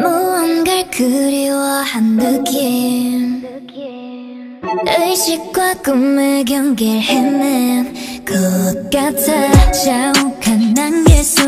무언갈 그리워한 느낌. 의식과 꿈의 경계를 헤맨 것 같아. 자욱한 난계속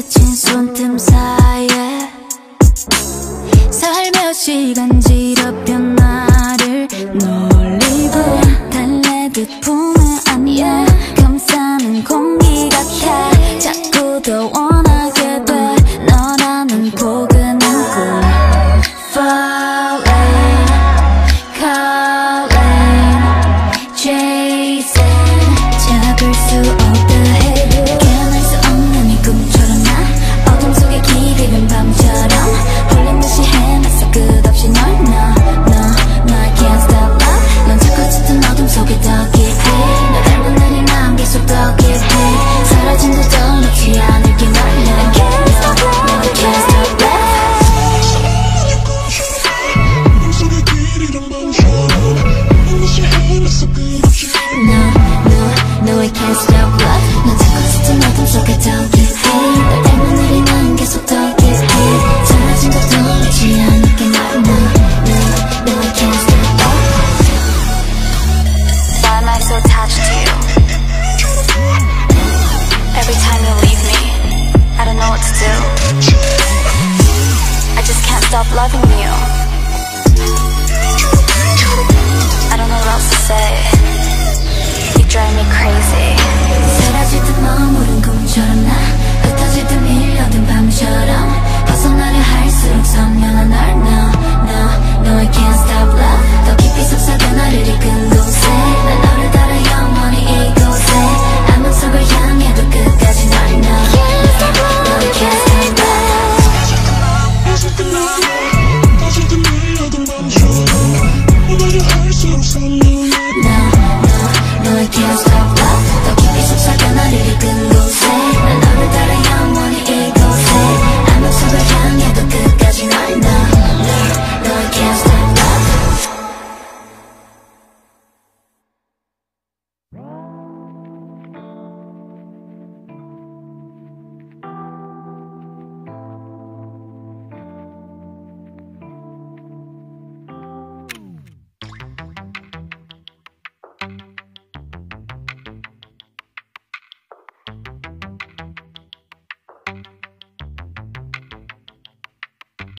스친 손틈 사이에 살며시 간지럽혀 나를 놀리고 달래듯 품에 안겨. loving me.